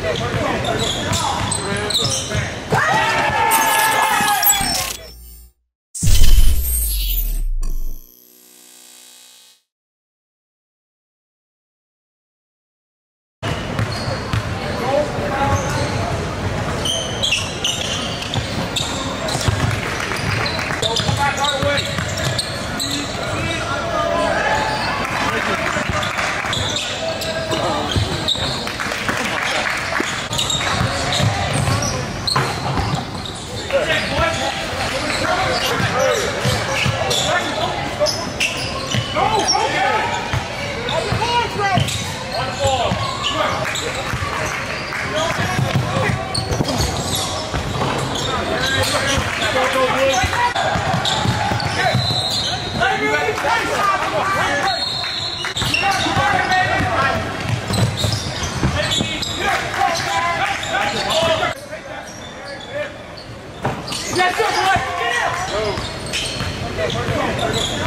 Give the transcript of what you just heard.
Thank you. Yes, sir, boy. Get out.